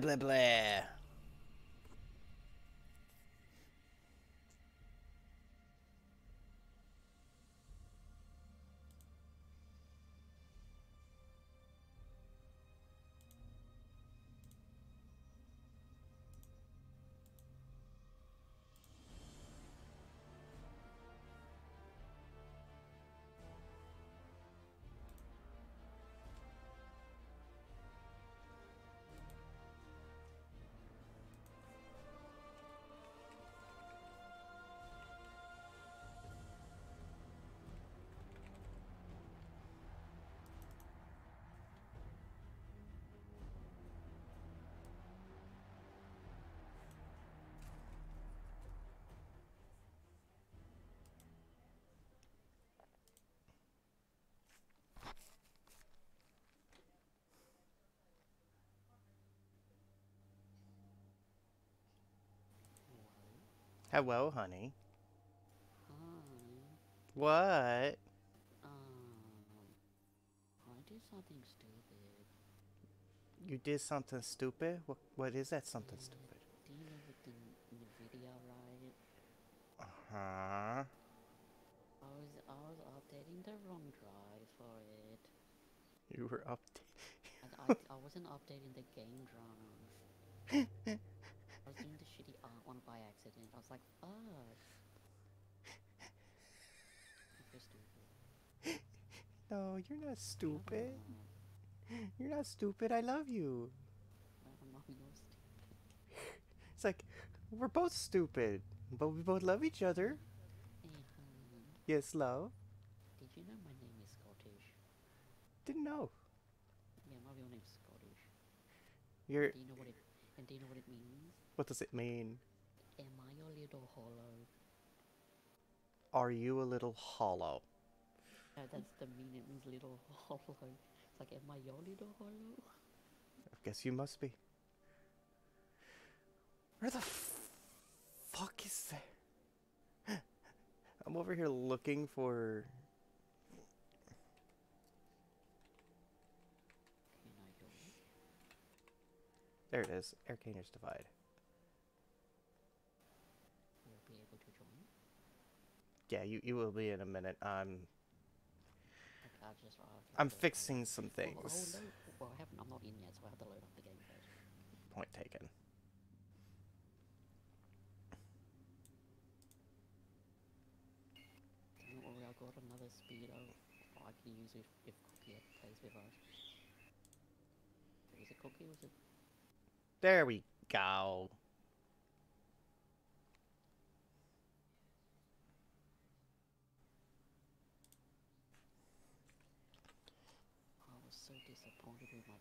blah. Blah, blah. Hello, honey. Hi. What? Um, I did something stupid. You did something stupid? What, what is that something Yeah. stupid? Do you know with the Nvidia, right? Uh-huh. I was I was updating the wrong drive for it. You were up. And I I wasn't updating the game drive. I was doing the shitty one by accident. I was like, fuck. Feel stupid. no, you're not stupid. You're not stupid. I love you. I don't know, you're stupid. It's like, we're both stupid, but we both love each other. Hey, Yes, love. did you know my name is Scottish? Didn't know. Yeah, my real name's Scottish. You're. Do you know what it and do you know what it means? What does it mean? Am I a little hollow? Are you a little hollow? No, that's the meaning. It means little hollow. It's like, am I your little hollow? I guess you must be. Where the fuck is that? I'm over here looking for. Can I join? There it is. Arcaner's Divide. Will be able to join? Yeah, you, you will be in a minute. I'm I'm fixing some things. Well, I haven't. I'm not in yet, so I have to load up the game first. Point taken. Don't worry, I got another speedo I can use if if Cookie plays with us. Is it Cookie or is it? There we go. I was so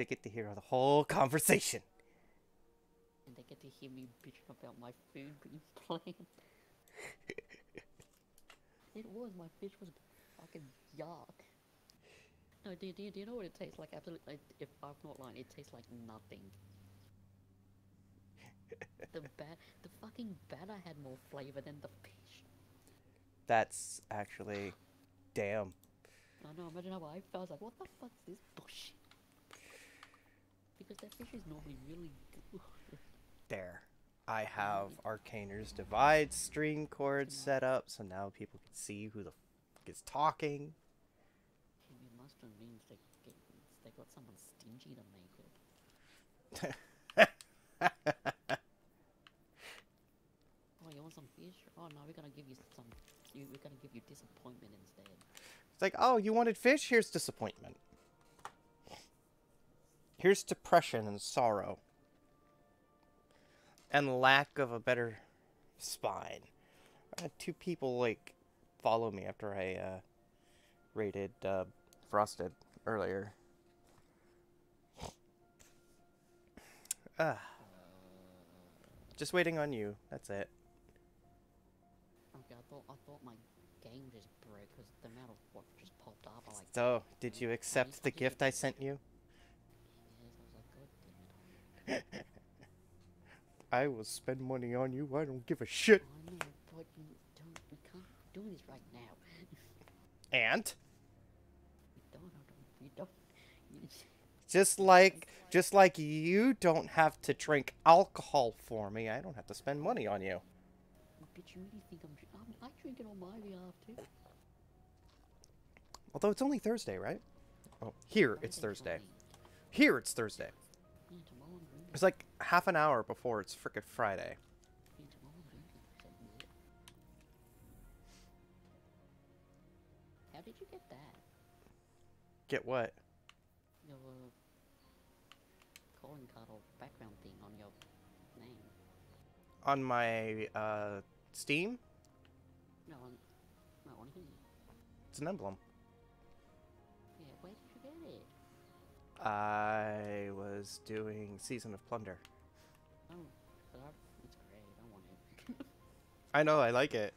they get to hear the whole conversation. And they get to hear me bitching about my food being plain. it was, my fish was fucking yuck. No, do, do, do you know what it tastes like? Absolutely, if I'm not lying, it tastes like nothing. the bat, the fucking batter had more flavor than the fish. That's actually, damn. I know, imagine how I felt. I was like, what the fuck's this bullshit? Because that fish is normally really good. There. I have Arcaner's Divide stream cord set up, so now people can see who the fuck is talking. It must have they, they got someone stingy to make it. Oh, you want some fish? Oh no, we're gonna give you some. We're gonna give you disappointment instead. It's like, oh, you wanted fish? Here's disappointment. Here's depression and sorrow. And lack of a better spine. I had two people, like, follow me after I, uh, rated, uh, Frosted earlier. Ah. Just waiting on you. That's it. Okay, I thought I thought my game just broke because the amount of what just popped up. I like. So, did you accept the gift I sent you? Yes, I was like, God damn it. I will spend money on you. I don't give a shit. I know, but don't. We can't do this right now. And We don't. I don't. We don't. Just like just like you don't have to drink alcohol for me, I don't have to spend money on you. But you really think I'm? I'm, I'm drinking on my behalf too. Although it's only Thursday, right? Oh, here it's Thursday. Here it's Thursday. It's like half an hour before it's frickin' Friday. Yeah, tomorrow I'm drinking. So, yeah. How did you get that? Get what? Your uh, calling card or background thing on your name? On my uh Steam? No, on no on here. It's an emblem. I was doing Season of Plunder. Oh, but I, it's great. I want it. I know, I like it.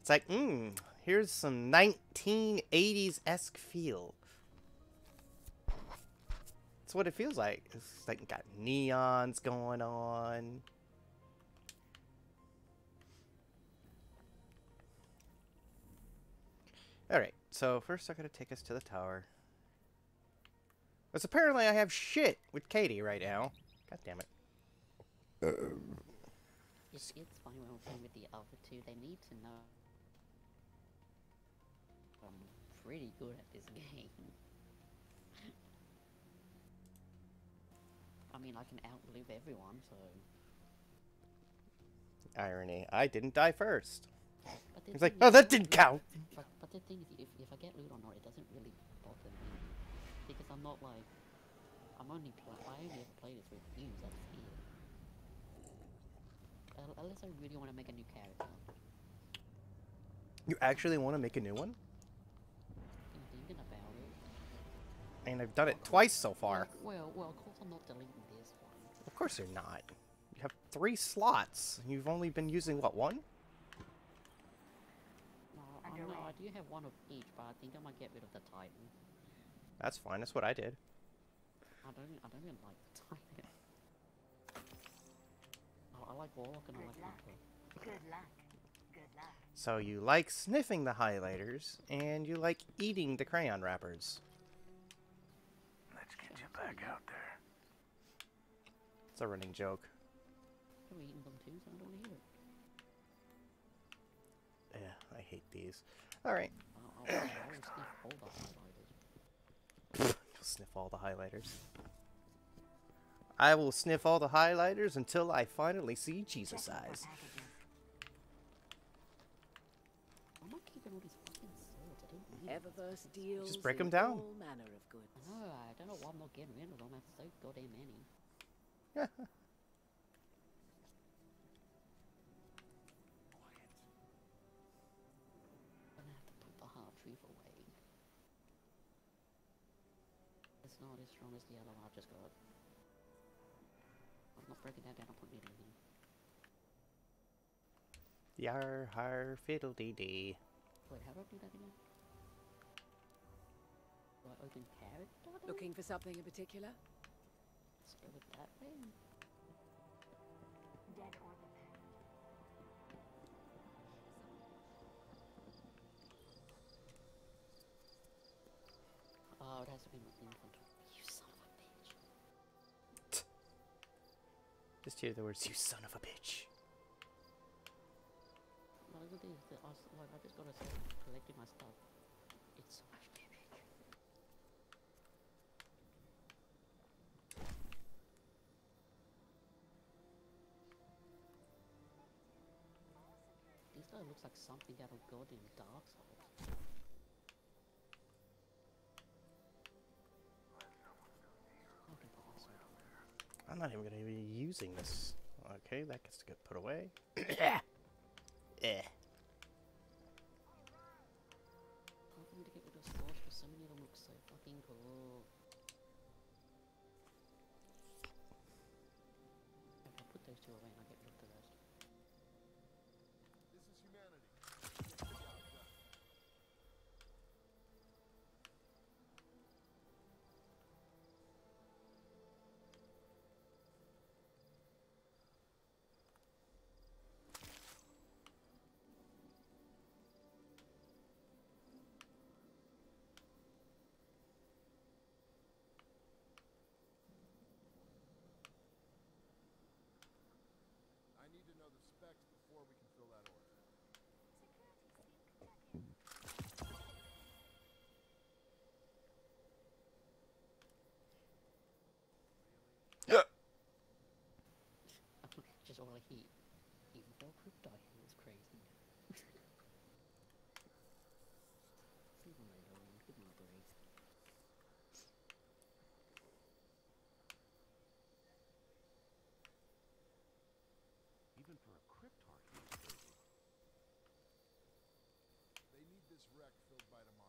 It's like, mmm, here's some 1980s esque feel. That's what it feels like. It's like got neons going on. Alright, so first I gotta take us to the tower. Because apparently I have shit with Katie right now. God damn it. It's it's funny when I'm playing with the other two. They need to know I'm pretty good at this game. I mean, I can outlive everyone, so. Irony. I didn't die first. But the He's like, oh, that didn't count. But, but the thing is, if, if I get loot or not, it doesn't really bother me. Because I'm not like. I'm only play. I only ever play this with you, that's it. Un- uh, Unless I really want to make a new character. You actually want to make a new one? I'm thinking about it. And I've done it twice so far. Well, well, of course I'm not deleting this one. Of course you're not. You have three slots. You've only been using, what, one? No, I, no, I do have one of each, but I think I might get rid of the Titan. That's fine. That's what I did. I don't, I don't even like the Titan. I, oh, I like Warlock and I like Hunter. Good luck. Good luck. So you like sniffing the highlighters, and you like eating the crayon wrappers. Let's get you back out there. It's a running joke. You're eating them too, so I don't want to hear it. Yeah, I hate these. Alright. I'll, I'll, I'll sniff all the highlighters. You'll sniff all the highlighters. I will sniff all the highlighters until I finally see Jesus eyes. Just Why am I keeping all these fucking swords? I don't need them. Eververse deals break 'em in down. all manner of goods. I I don't know why I'm not getting rid of them. So goddamn many. not as strong as the other one I just got. I'm not breaking that down and putting it in here. Yar har fiddle dee dee. Wait, how do I do that again? Do I open character? Looking for something in particular? Let's go with that way. Dead or the past. Oh, it has to be my inventory. Just hear the words, you son of a bitch. This. the- I s- Like, I just gotta start collecting my stuff. It's so much damage. This guy looks like something out of God in Dark Souls. I'm not even gonna be using this. Okay, that gets to get put away. eh. Hard for me to get rid of swords, but so many of them look so fucking cool. two away and I Heat. Even though crypto here is crazy. Leave me alone, give me a break. Even for a cryptarch, he's crazy. They need this wreck filled by tomorrow.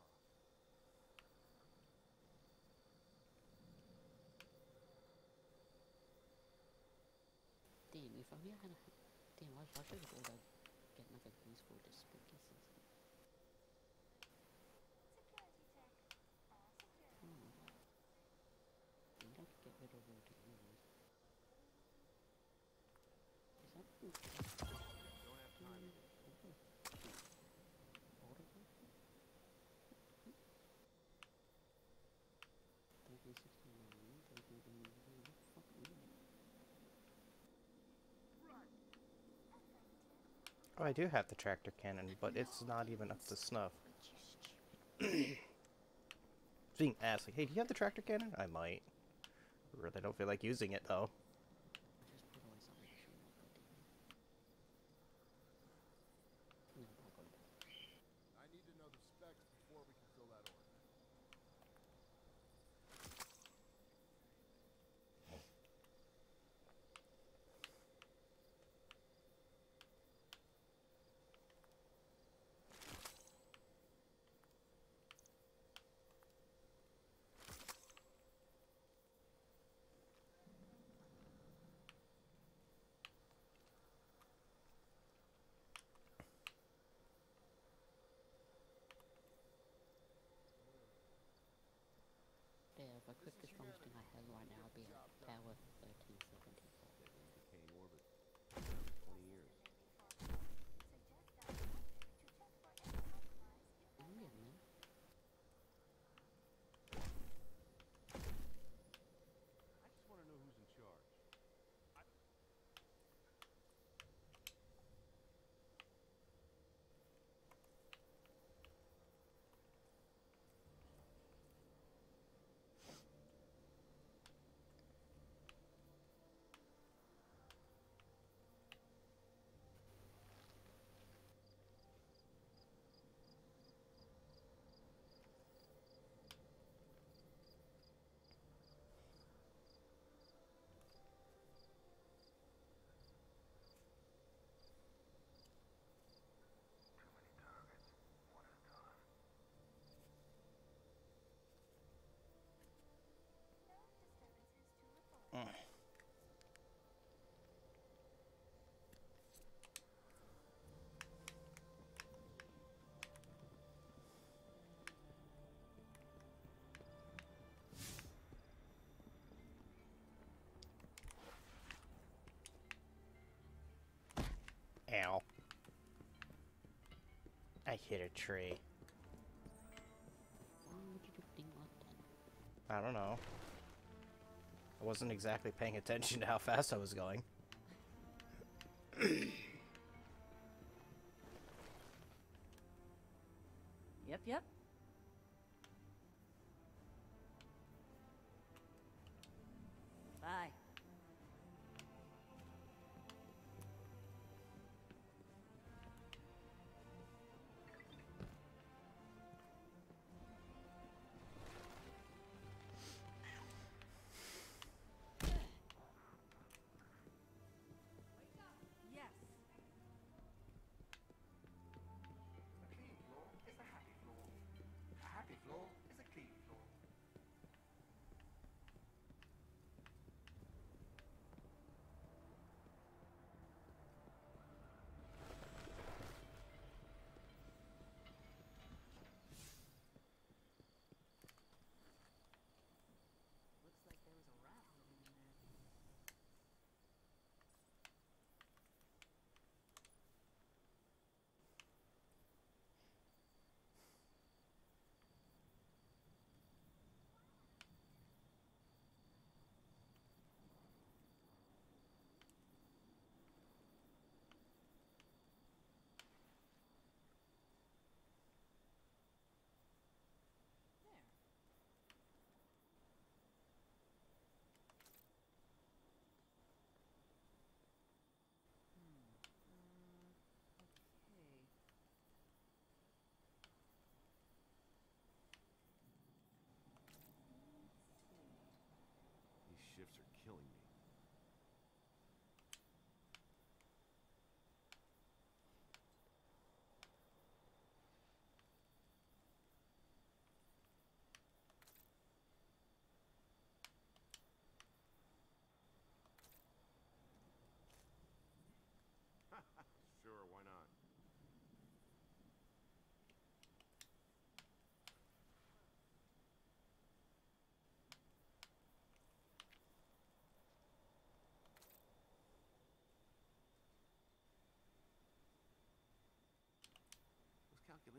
If only I had a... Damn, I, should have all get like a useful spooky system. Hmm. I think I could get rid of all the enemies. Is that... Ooh. Don't have time. All of them? Thirteen sixty-nine, thirteen... Fuck me. Oh, I do have the tractor cannon, but it's not even up to snuff. Being asked, like, hey, do you have the tractor cannon? I might. Really don't feel like using it, though. I just put away something I shouldn't have put in. No, I got it back. I need to know the specs before we can fill that order. Yeah, if I equip the strongest thing I have right now, I'd be at Ow. I hit a tree. Why would you do thing like that? I don't know. I wasn't exactly paying attention to how fast I was going.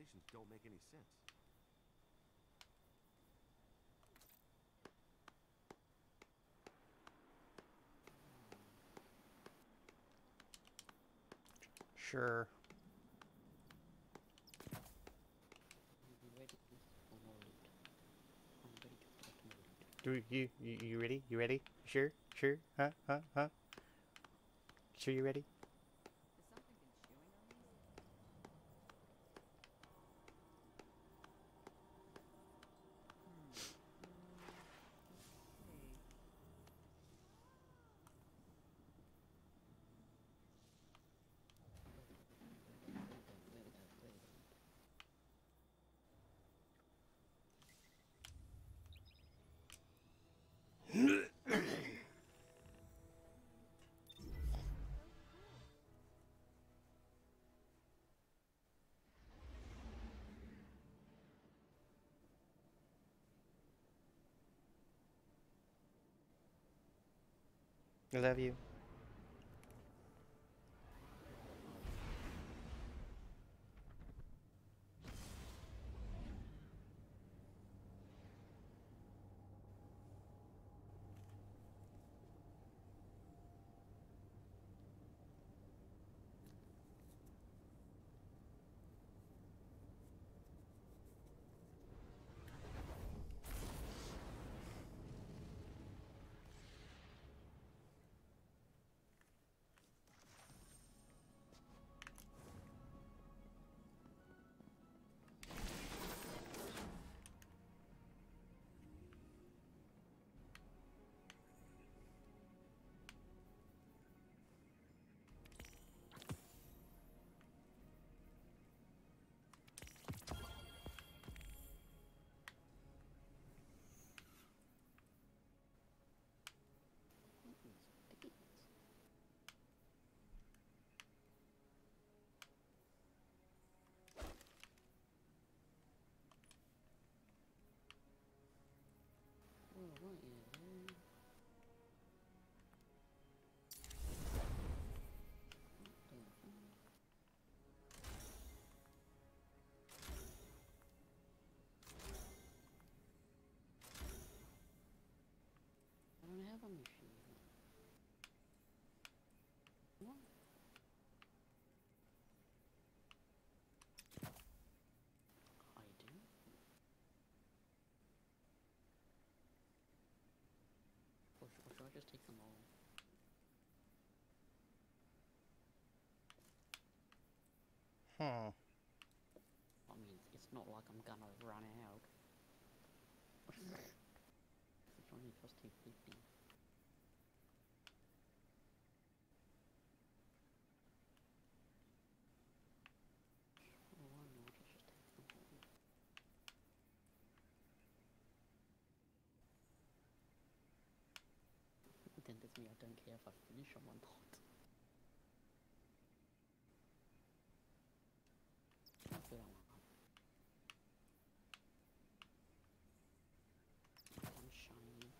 Calculations don't make any sense. Sure. Do you, you you ready? You ready? Sure? Sure? Huh? Huh? Huh? Sure you ready? I love you. I don't have a just take them all. Huh. I mean, it's not like I'm gonna run out. it's only just Then that's me, I don't care if I finish them or not. I feel like I'm shiny.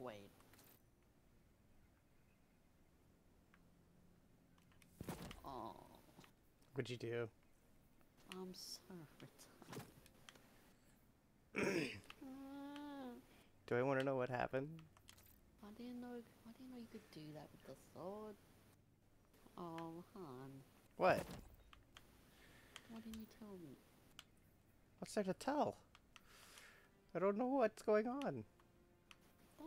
Wait. Oh, What'd you do? I'm so retarded. Ah, Do I want to know what happened? I didn't know. I didn't know you could do that with the sword. Oh, hon, What? why didn't you tell me? What's there to tell? I don't know what's going on. Dad.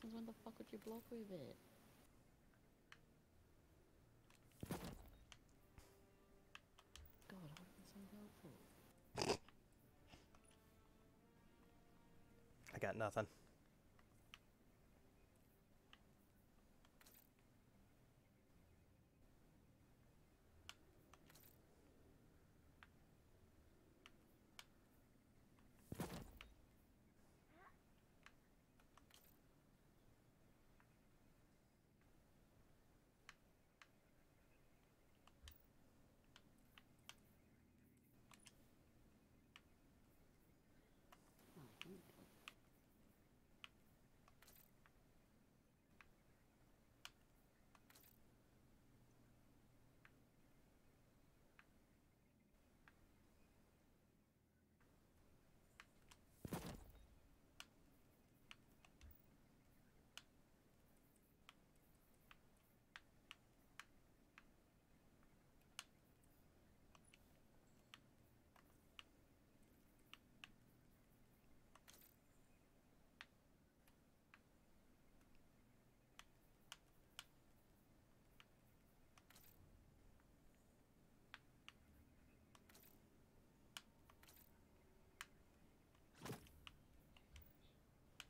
Since when the fuck would you block with it? God, I would so helpful. I got nothing. Oh, here we go.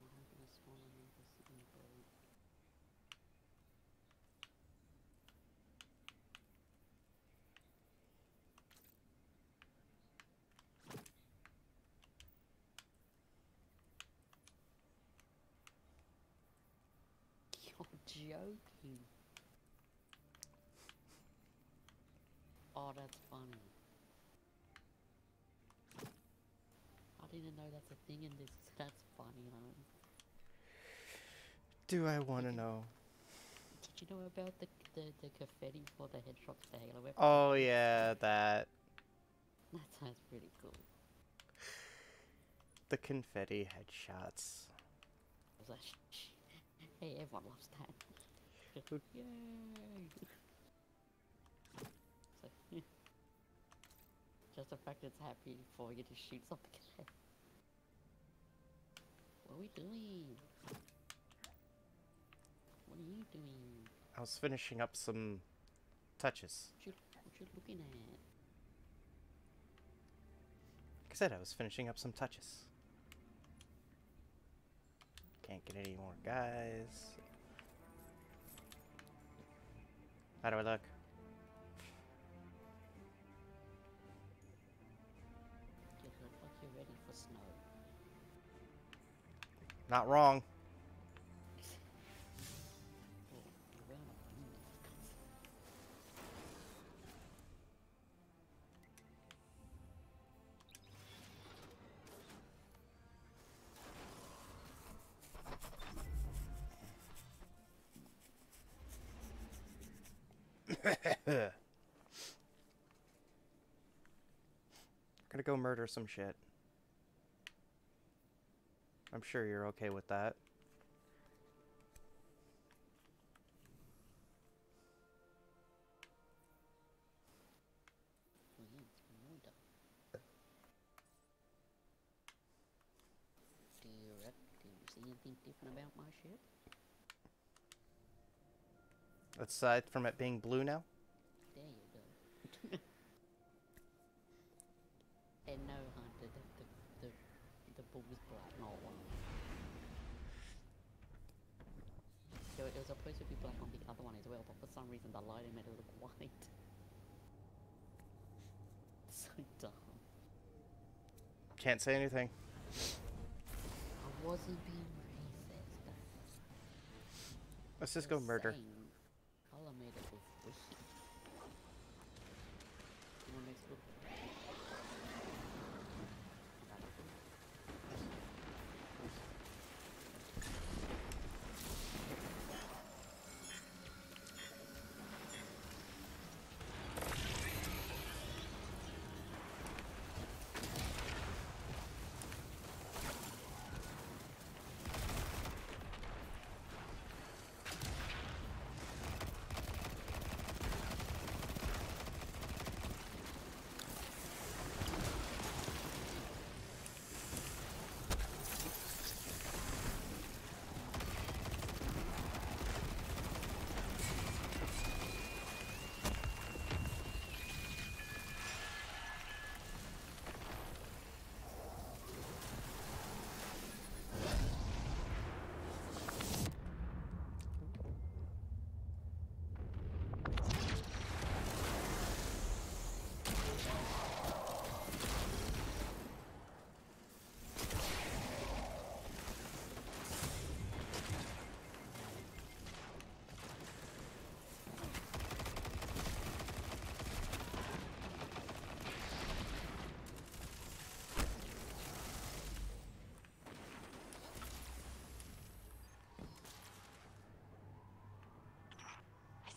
I'm gonna swallow this info. You're joking. Oh, that's funny. I didn't know that's a thing in this. That's funny, huh? Do I want to know? Did you know about the the, the confetti for the headshots for Halo weapons? Oh yeah, that That sounds pretty cool. the confetti headshots. I was like, hey, everyone loves that. Yay! So, just the fact it's happy for you to shoot something. at what are we doing? What are you doing? I was finishing up some touches. What you, what you looking at? Like I said, I was finishing up some touches. Can't get any more guys. How do I look? You look like you're ready for snow. Not wrong. Go murder some shit. I'm sure you're okay with that. Yeah, it's murder. Do you? Do you see anything different about my ship? Aside from it being blue now? There you go. and no, Hunter, the the the, the bull was black, not white. So it was supposed to be black on the other one as well, but for some reason the lighting made it look white. so dumb. Can't say anything. I wasn't being racist. Let's just go murder. Color made it look. You know,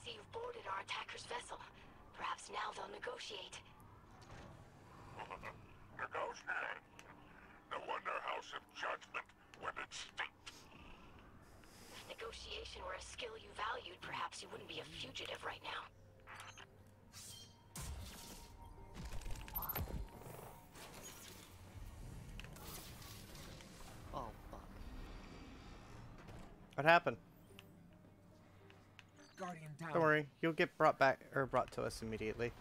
makes it look. our attacker's vessel. Perhaps now they'll negotiate. Negotiate. No wonder House of Judgment went extinct. If negotiation were a skill you valued, perhaps you wouldn't be a fugitive right now. Oh fuck. What happened? Down. Don't worry, you'll get brought back or brought to us immediately.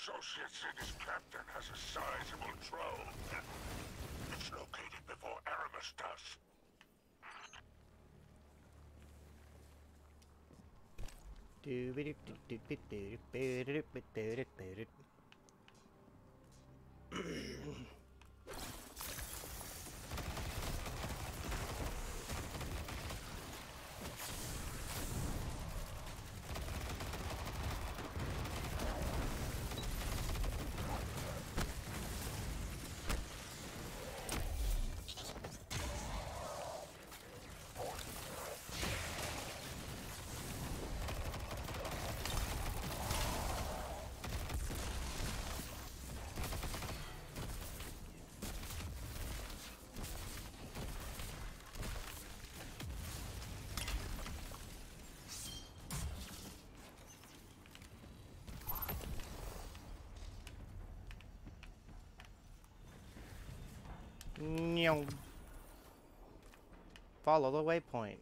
My associate said his captain has a sizable trove. It's located before Eramis does. Nyong. Follow the waypoint.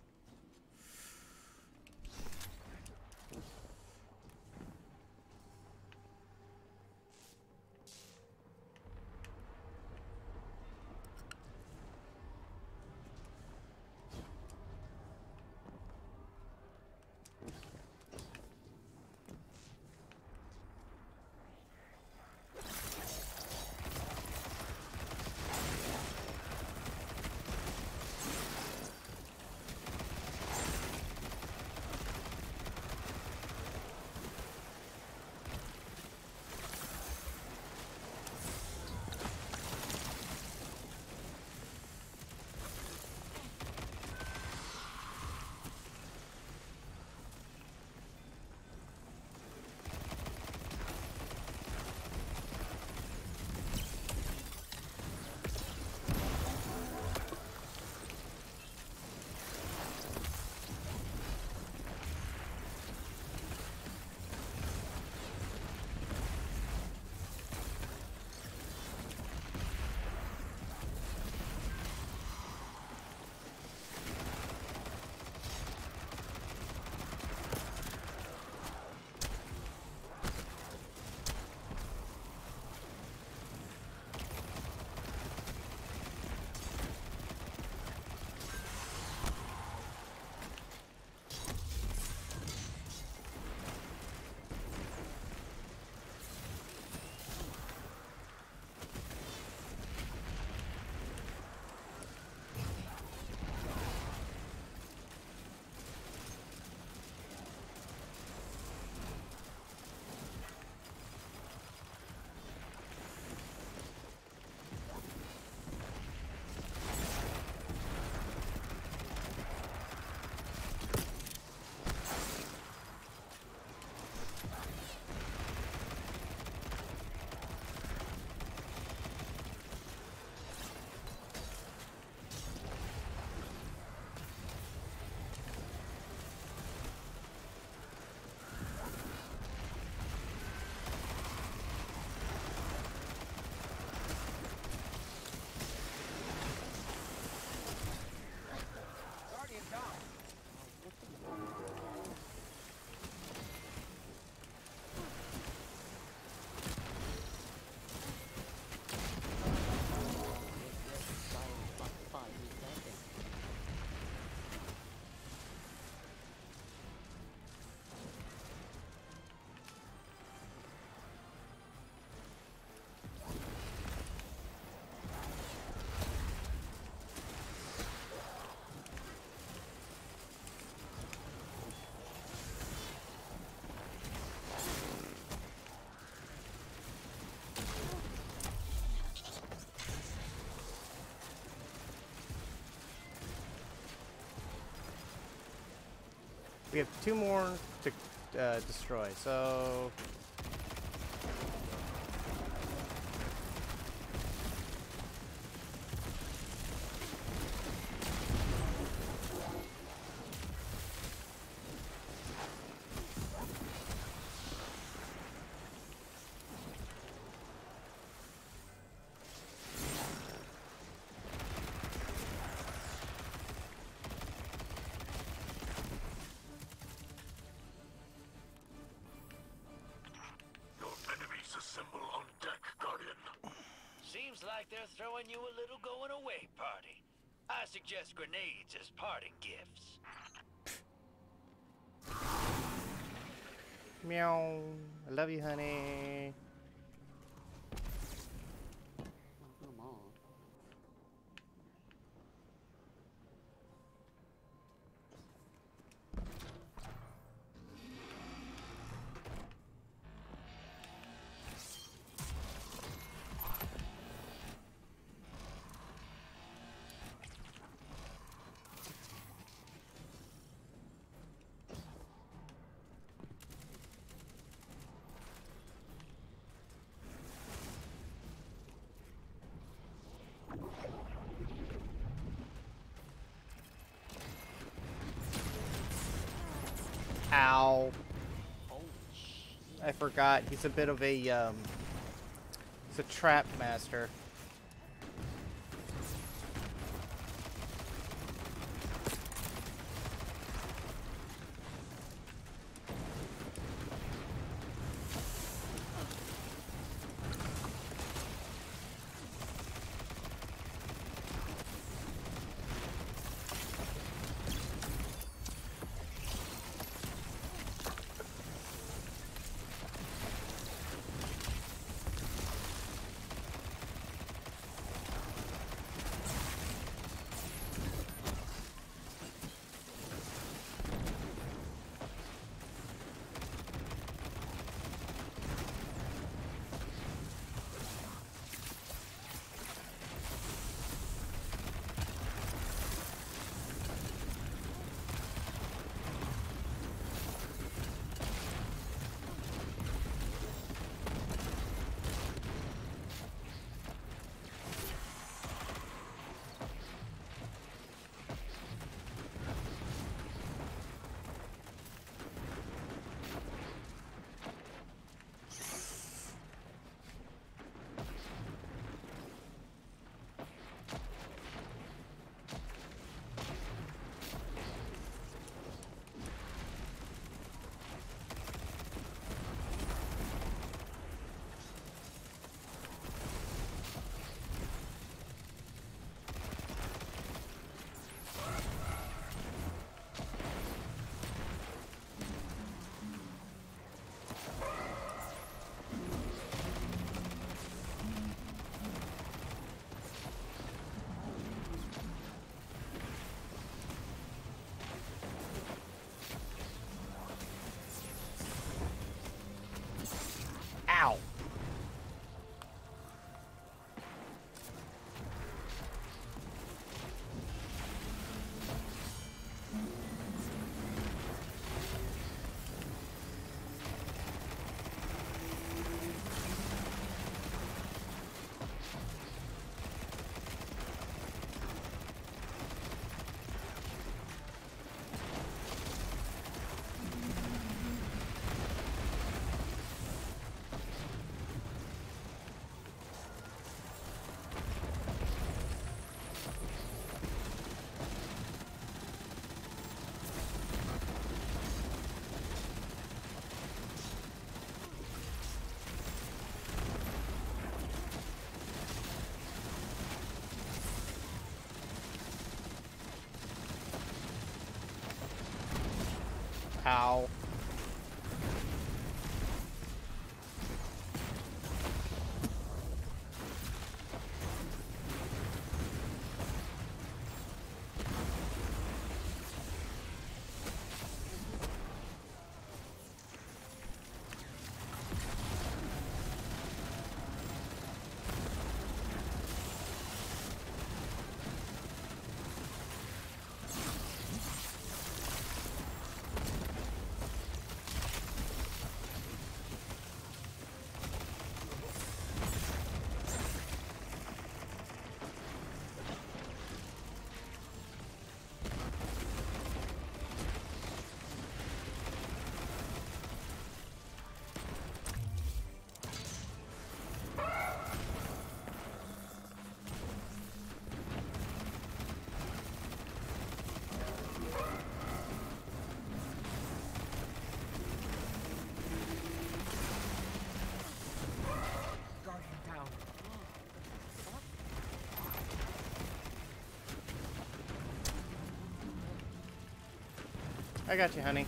We have two more to uh, destroy, so... Seems like they're throwing you a little going away party. I suggest grenades as parting gifts. Meow. I love you, honey. Ow. I forgot. He's a bit of a, um... He's a trap master. Ow. I got you, honey.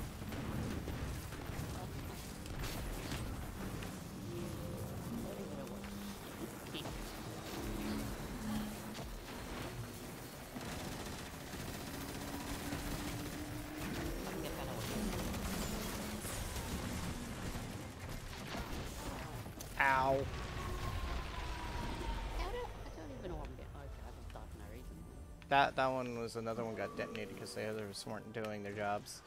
Ow. I don't, I don't even know what I'm getting. Okay, I just died for no reason. That that one was another one got detonated because the others weren't doing their jobs.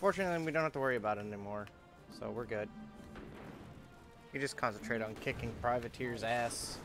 Fortunately, we don't have to worry about it anymore, so we're good. You just concentrate on kicking privateer's ass.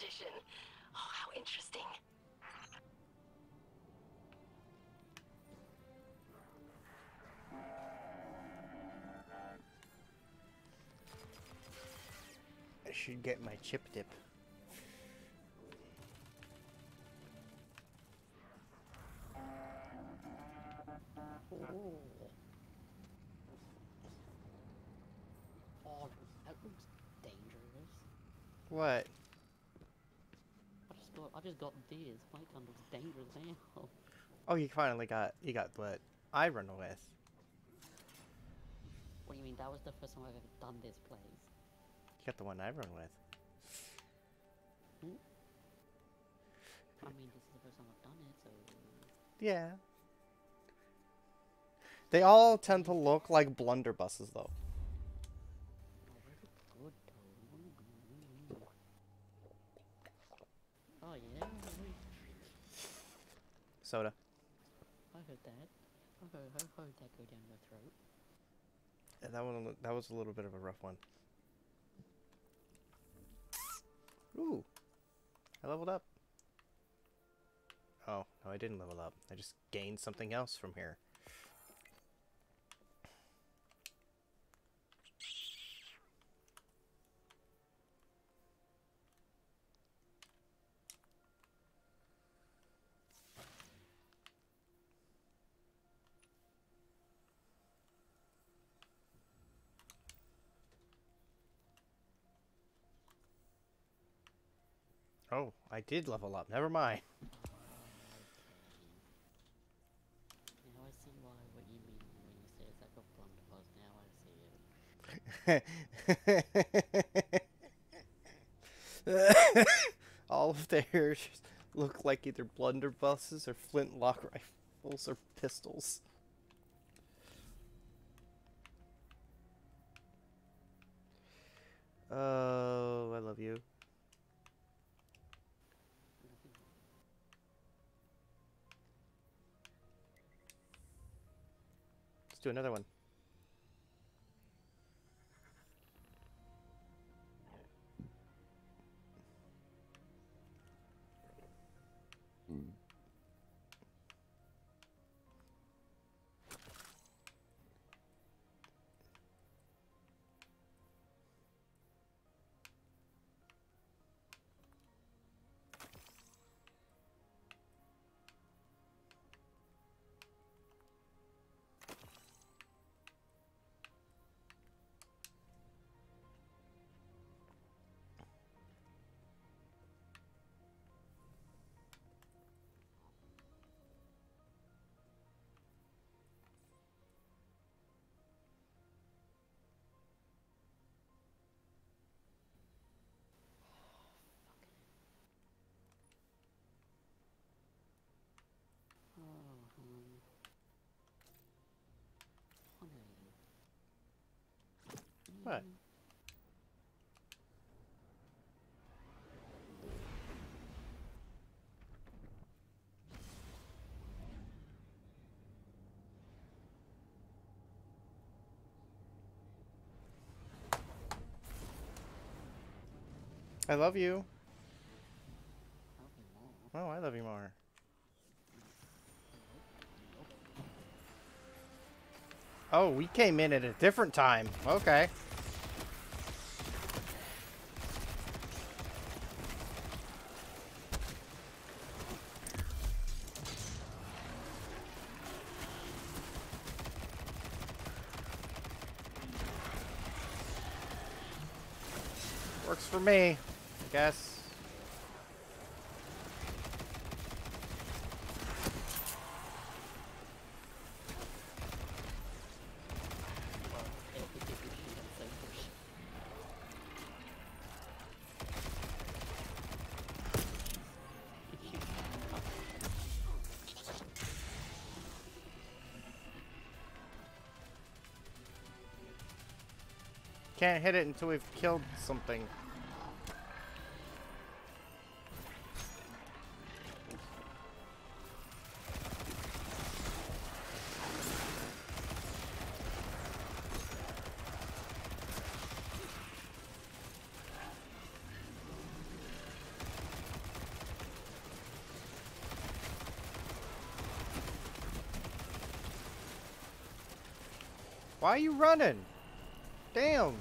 Tradition. Oh, how interesting. I should get my chip dip. Oh, you finally got you got what I run with. What do you mean? That was the first time I've ever done this, place. You got the one I run with. Hmm. I mean, this is the first time I've done it, so. Yeah. They all tend to look like blunderbusses, though. Oh, they look good though. Yeah, I Soda. Heard that. I heard, that go down your throat. And that one, that was a little bit of a rough one. Ooh, I leveled up. Oh no, I didn't level up. I just gained something else from here. Oh, I did level up. Never mind. Now I see why what you mean when you say it's like a blunderbuss. Now I see it. All of theirs look like either blunderbusses or flintlock rifles or pistols. Oh, I love you. Do another one. What? I love you. Oh, I love you more. Oh, we came in at a different time. Okay. For me, I guess. Can't hit it until we've killed something. Why are you running? Damn.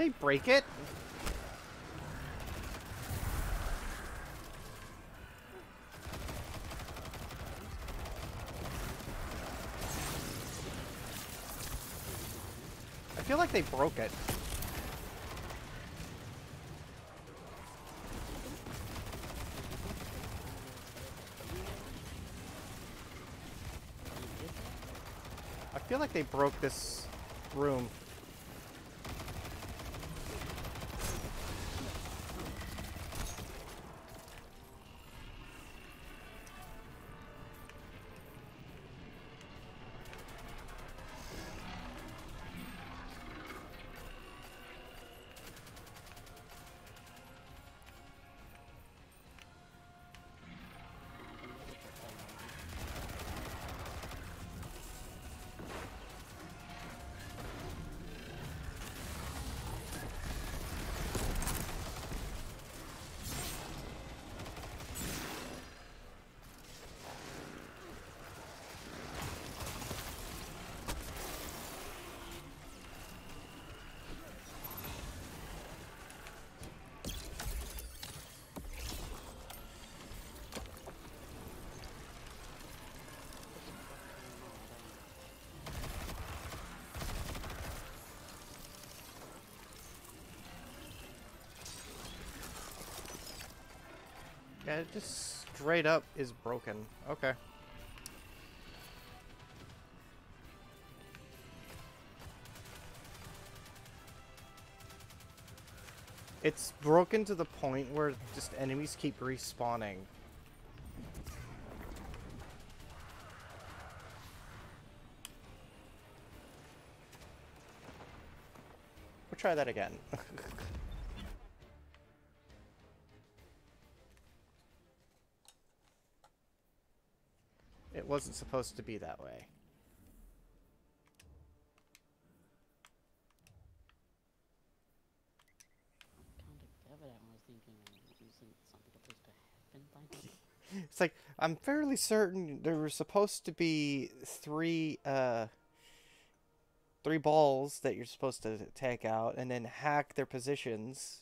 They break it? I feel like they broke it. I feel like they broke this room. Yeah, it just straight up is broken. Okay. It's broken to the point where just enemies keep respawning. We'll try that again. wasn't supposed to be that way. Kind of covered was thinking isn't something supposed to happen by now? It's like I'm fairly certain there were supposed to be three uh three balls that you're supposed to take out and then hack their positions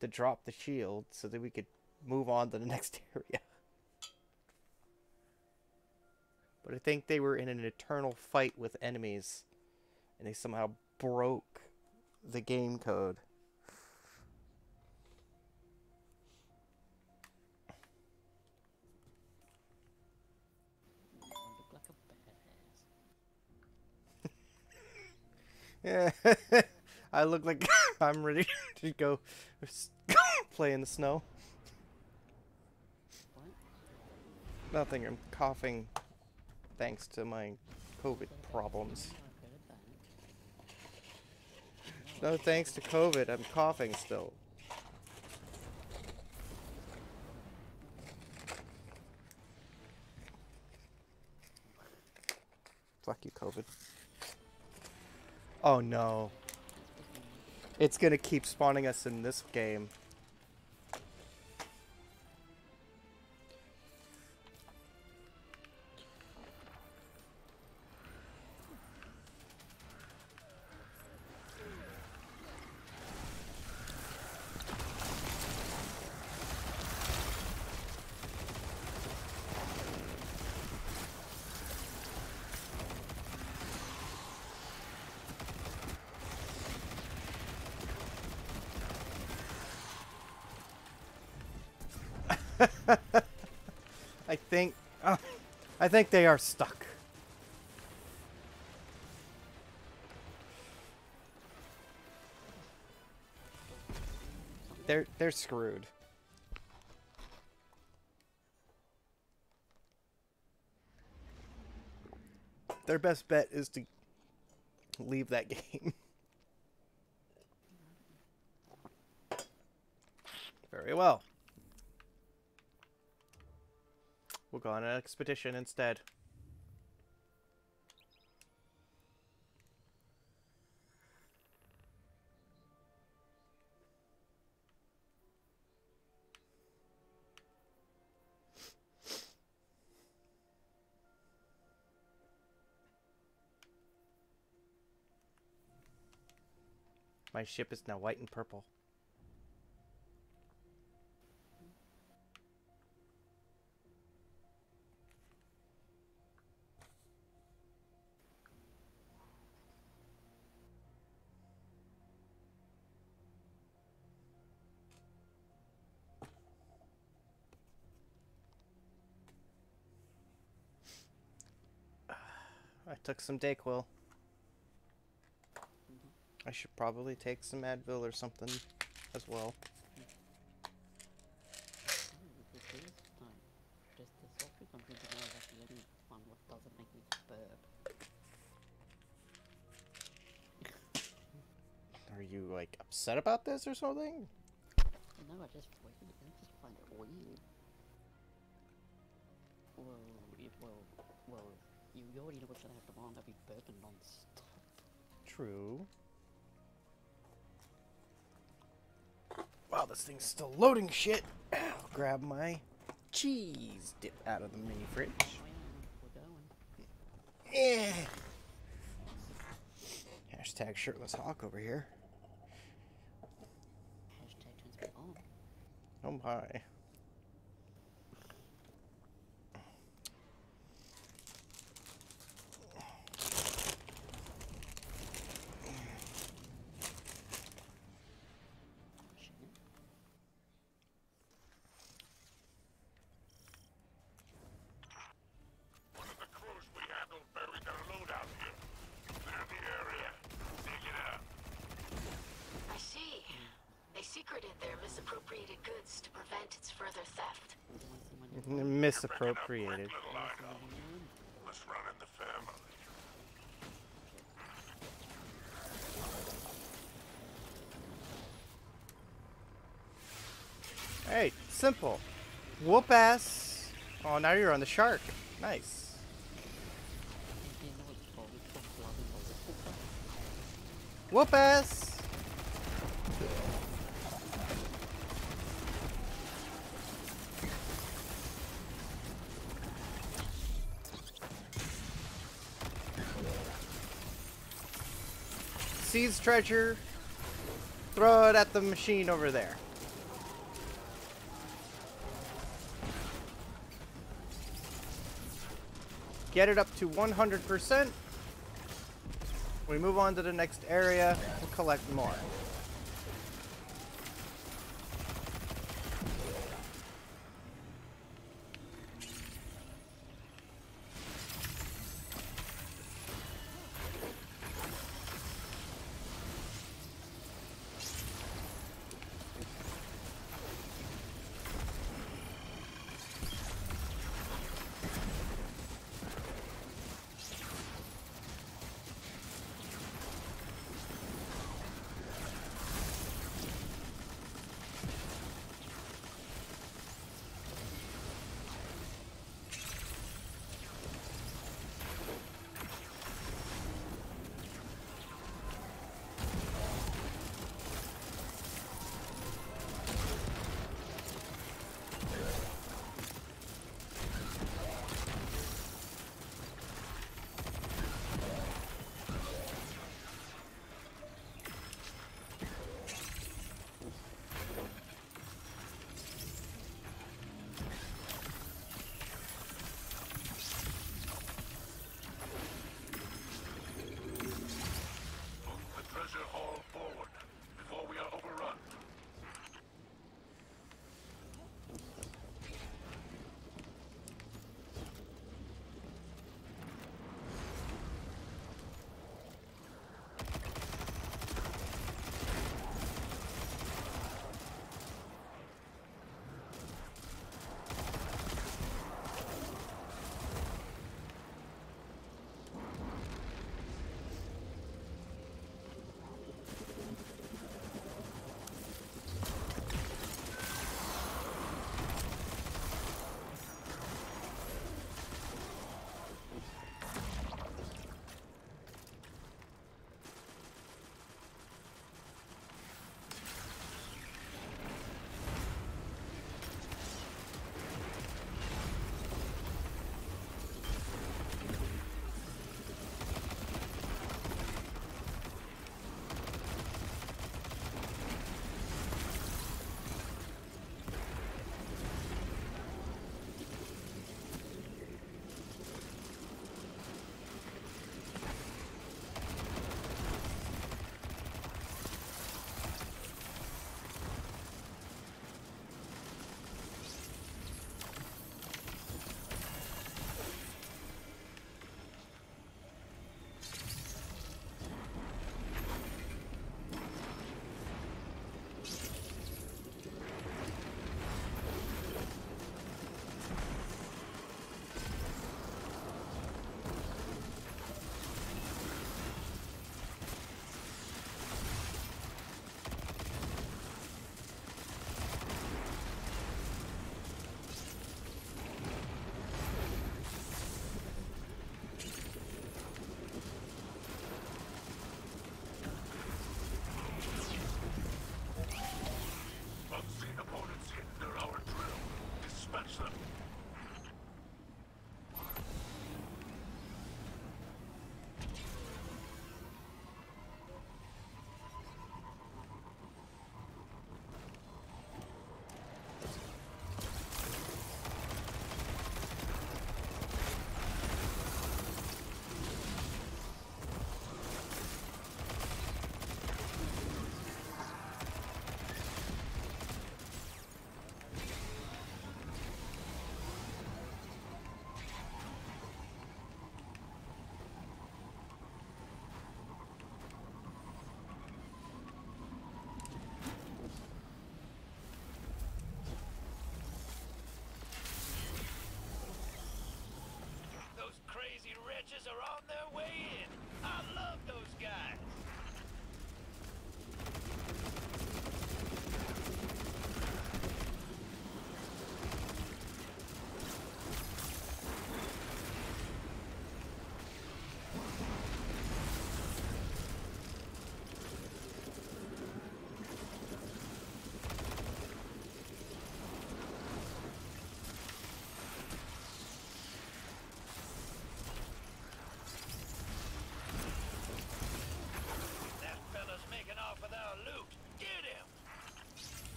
to drop the shield so that we could move on to the next area. But I think they were in an eternal fight with enemies and they somehow broke the game code. I look like. Yeah, I look like I'm ready to go play in the snow. What? Nothing. I'm coughing, thanks to my COVID problems. No, thanks to COVID, I'm coughing still. Fuck you, COVID. Oh no. It's gonna keep spawning us in this game. I think they are stuck. They're they're screwed. Their best bet is to leave that game. Very well. We'll go on an expedition instead. My ship is now white and purple. I took some Dayquil. I should probably take some Advil or something as well. Are you like upset about this or something? No, I just. I just find it weird. You, you already know what's gonna happen tomorrow. I'll be burping non-stop. True. Wow, this thing's still loading shit. I'll grab my cheese dip out of the mini fridge. Yeah. Yeah. Hashtag shirtless hawk over here. Hashtag turns me on. Oh my. Misappropriated. Little Lionel. Run in the family. Hey, simple. Whoop ass. Oh, now you're on the shark. Nice. You know it's called it's called Blood in the Water. Whoop ass. Seize treasure. Throw it at the machine over there. Get it up to 100%. We move on to the next area and collect more.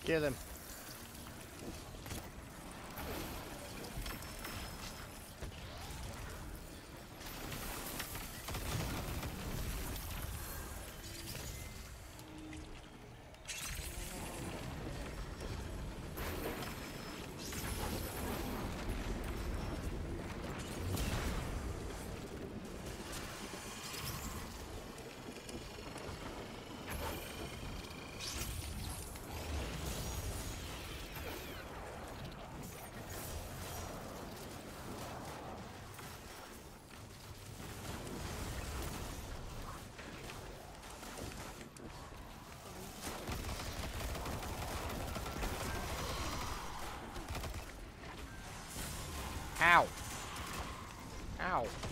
Kill him. Ow.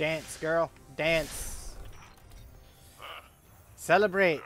Dance, girl. Dance. Celebrate.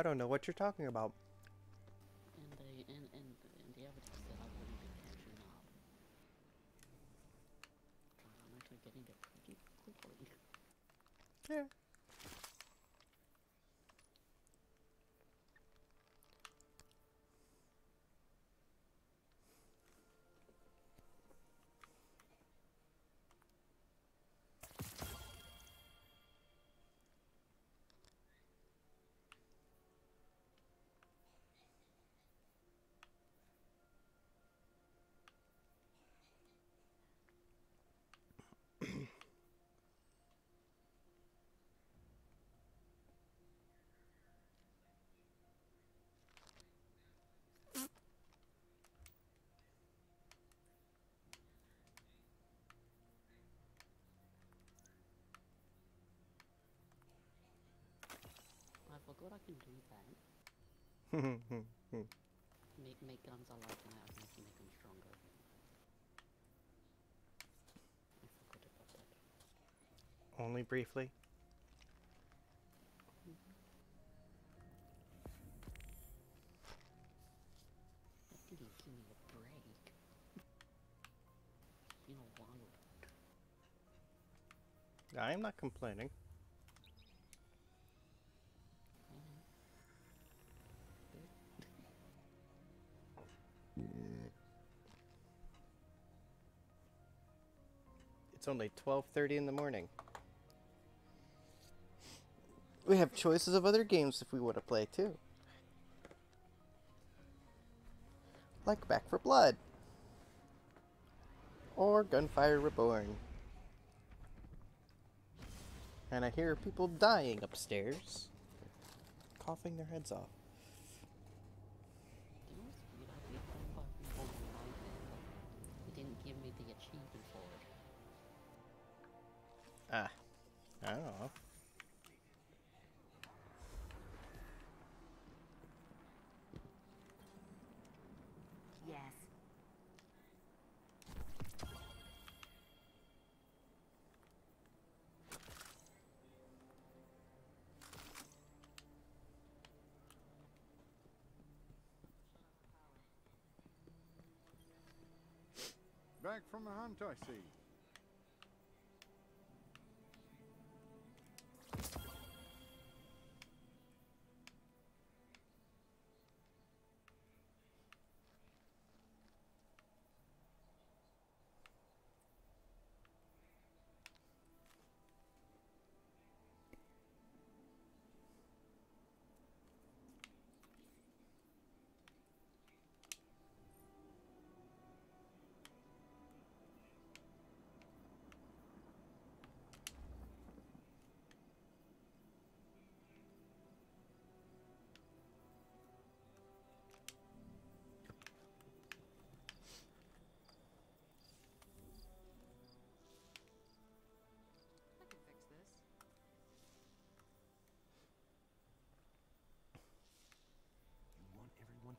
I don't know what you're talking about. Forgot I can do that. Make, make guns I like and I can make them stronger. I forgot about that. Only briefly. That didn't give me a break. You know, wild. I am not complaining. It's only 12:30 in the morning. We have choices of other games if we want to play too. Like Back 4 Blood. Or Gunfire Reborn. And I hear people dying upstairs. Coughing their heads off. Ah. I don't know. Yes. Back from the hunt, I see.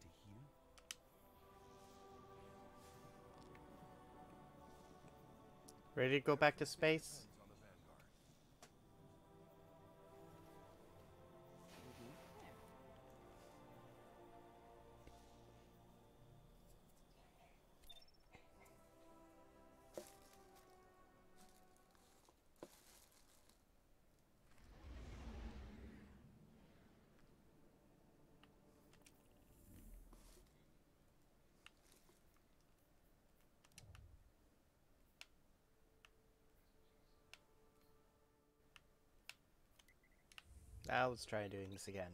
To? Ready to go back to space? Let's try doing this again.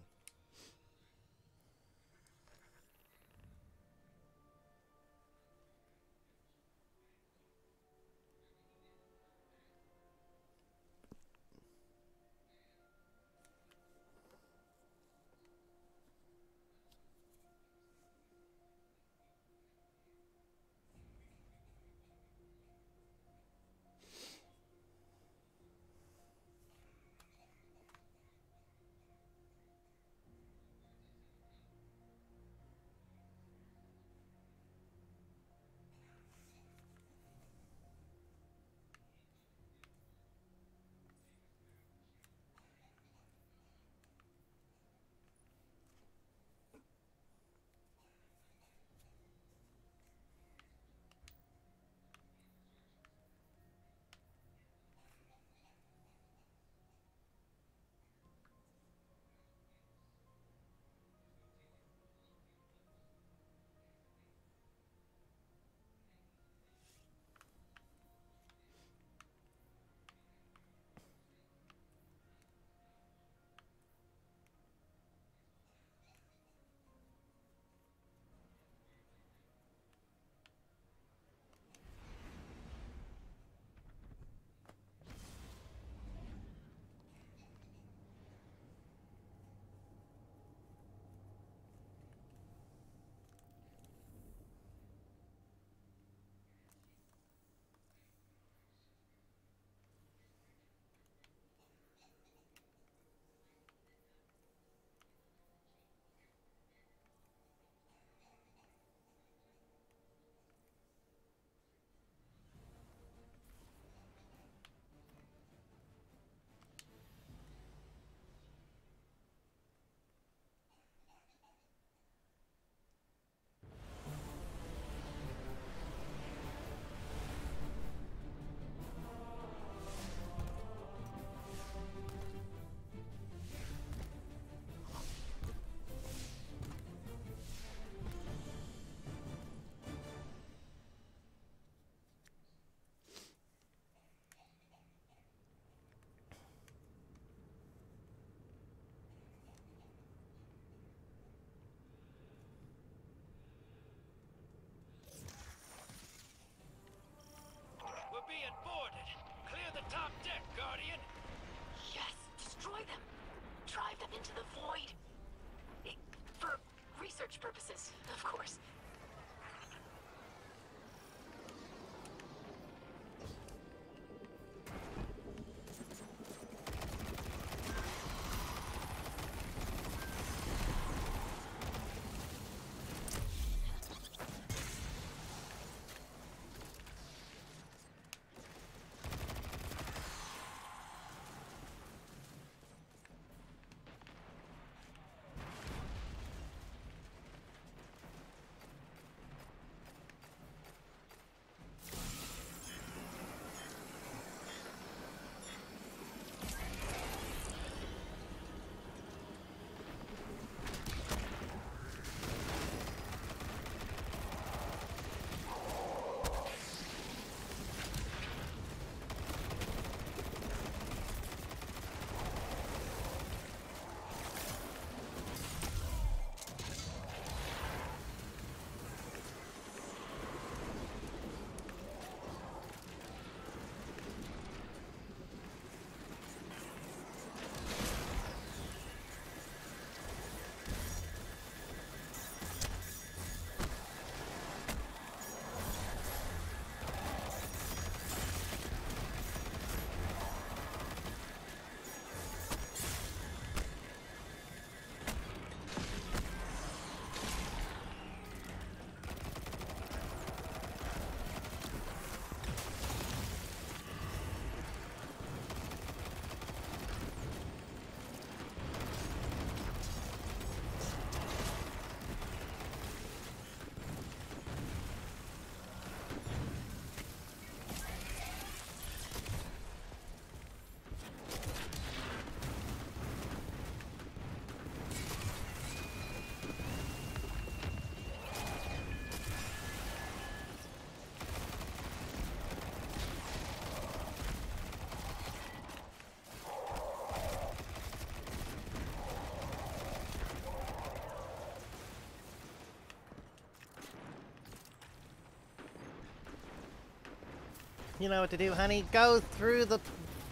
You know what to do, honey. Go through the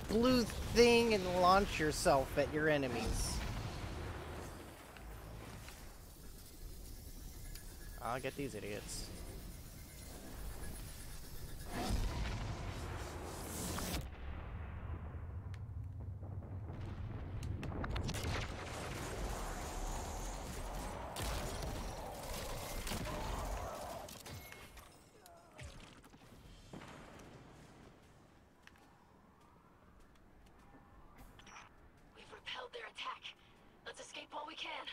blue thing and launch yourself at your enemies. I'll get these idiots. We've repelled their attack. Let's escape while we can.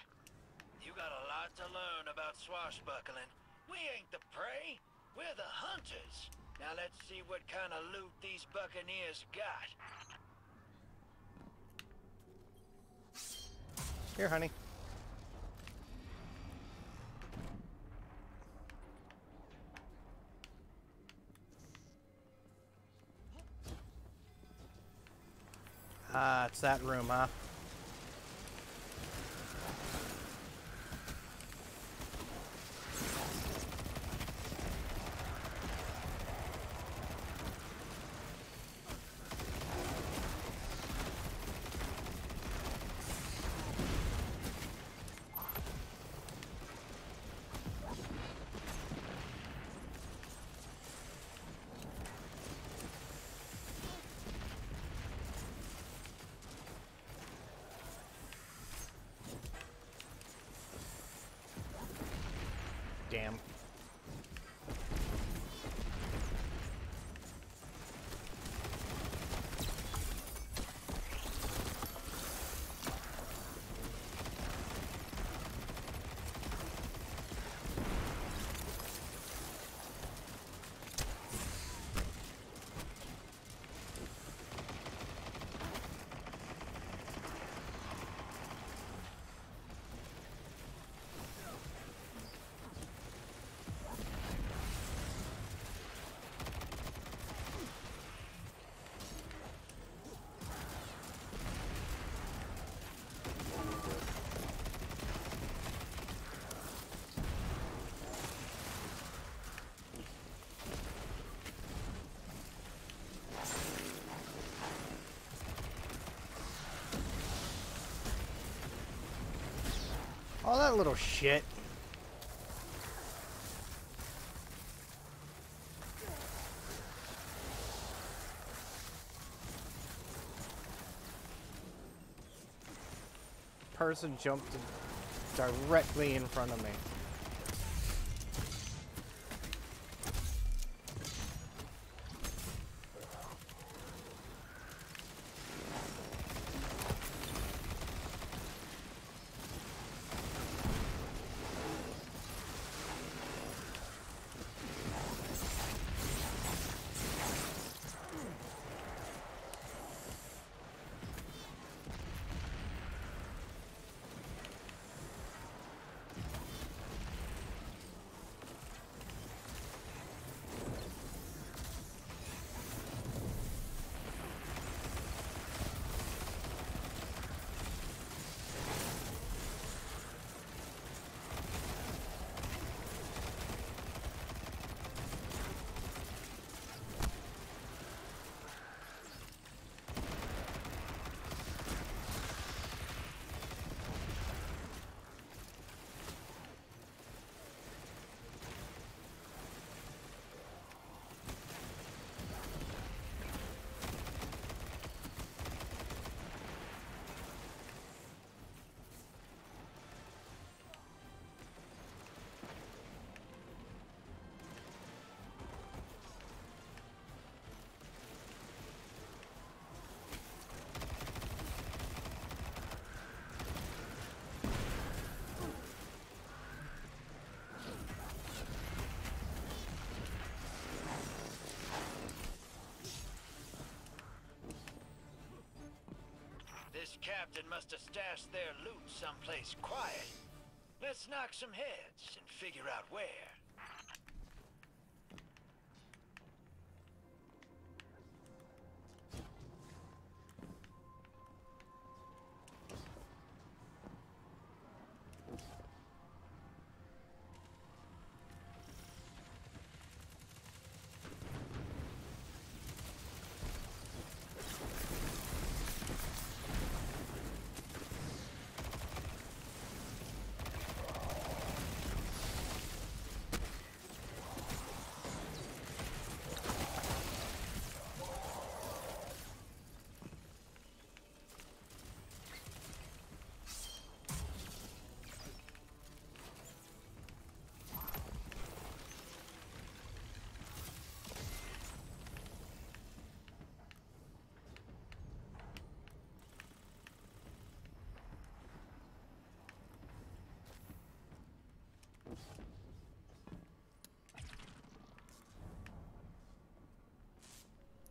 You got a lot to learn about swashbuckling. We ain't the prey. We're the hunters. Now let's see what kind of loot these buccaneers got. Here, honey. Ah, it's that room, huh? Oh, that little shit. Person jumped directly in front of me. Captain must have stashed their loot someplace quiet. Let's knock some heads and figure out where.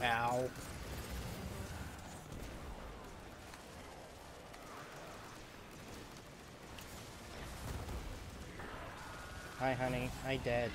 Ow. Hi, honey. I dead.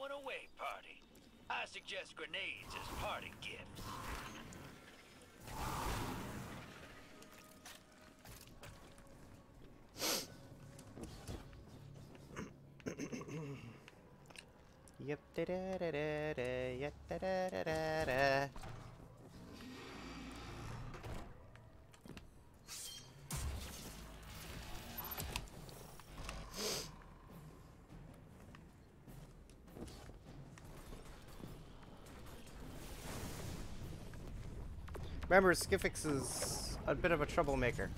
Going away party. I suggest grenades as party gifts. Yep. Da da da da da. Yep. Da da da da da. Remember, Skiffix is a bit of a troublemaker.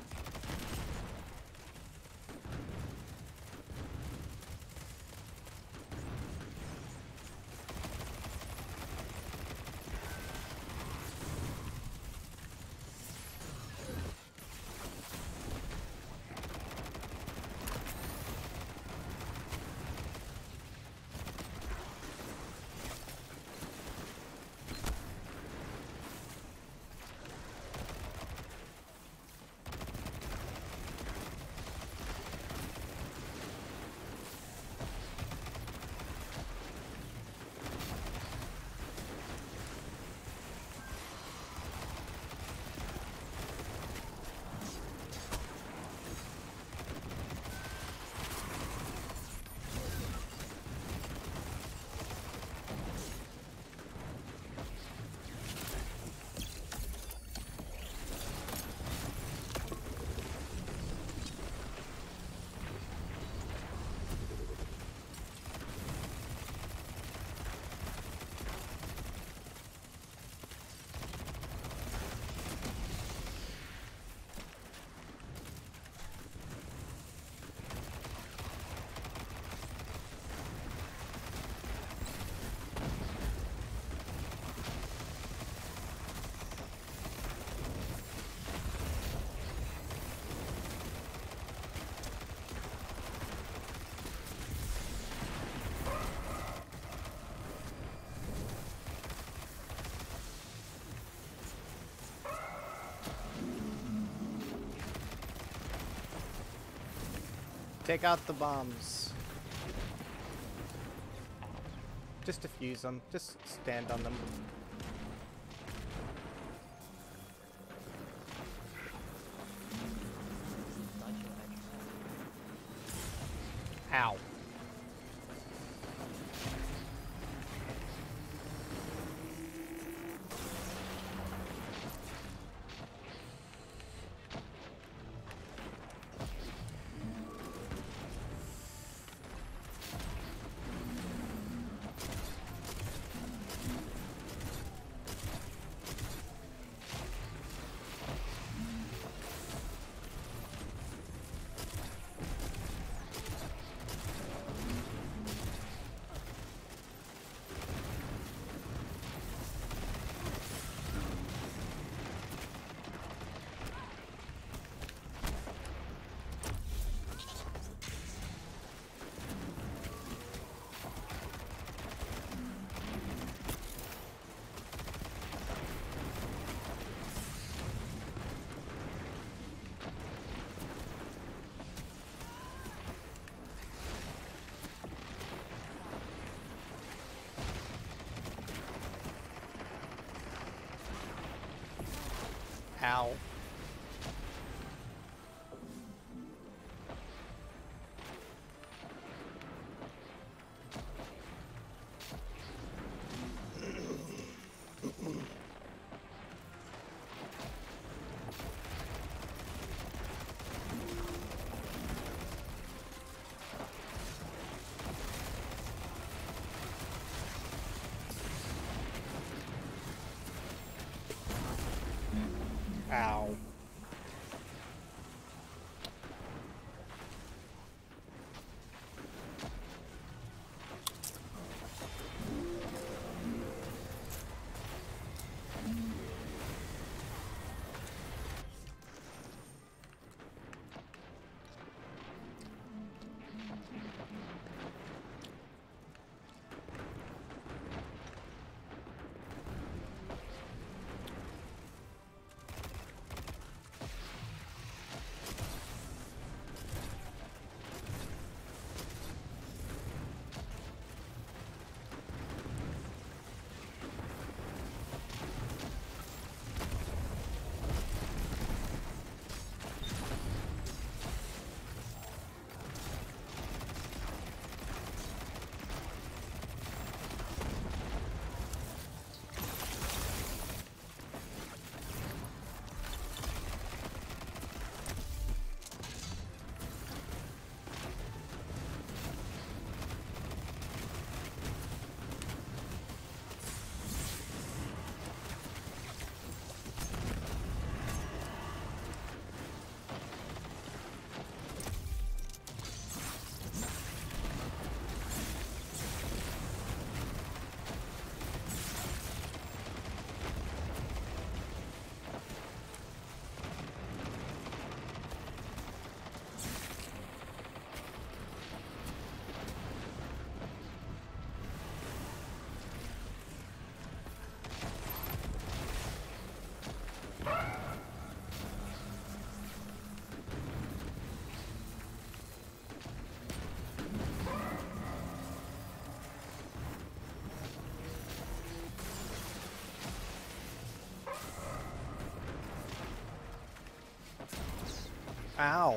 Take out the bombs. Just defuse them. Just stand on them. Ow. Ow.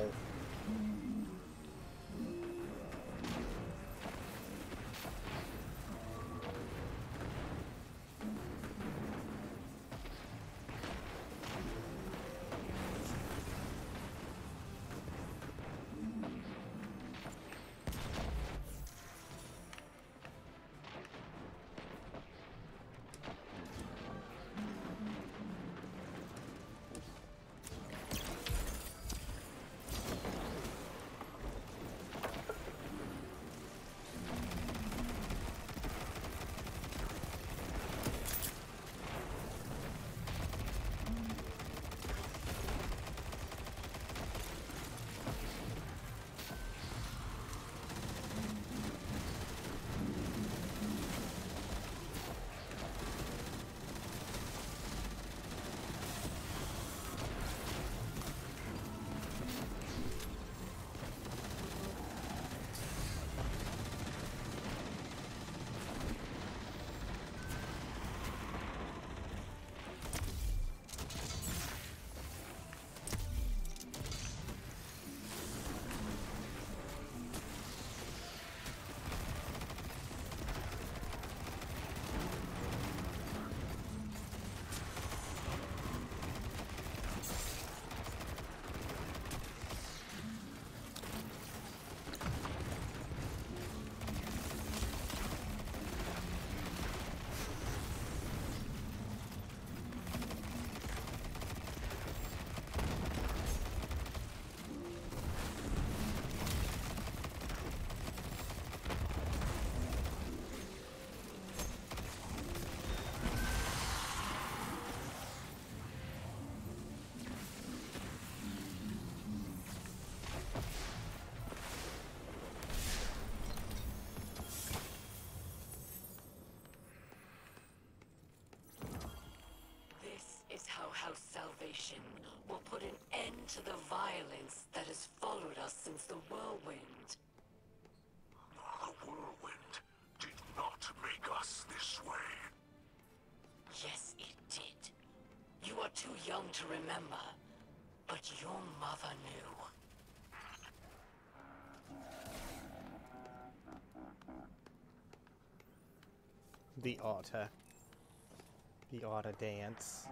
House Salvation will put an end to the violence that has followed us since the whirlwind. The whirlwind did not make us this way. Yes, it did. You are too young to remember, but your mother knew. The otter. The otter dance.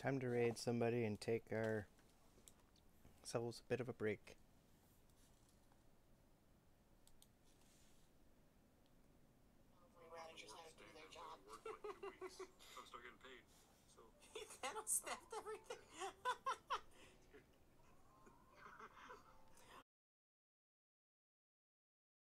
Time to raid somebody and take our ourselves a bit of a break. Hopefully Radishers had to do their job. Work for like two weeks. I'm still getting paid. So Thanos snapped everything.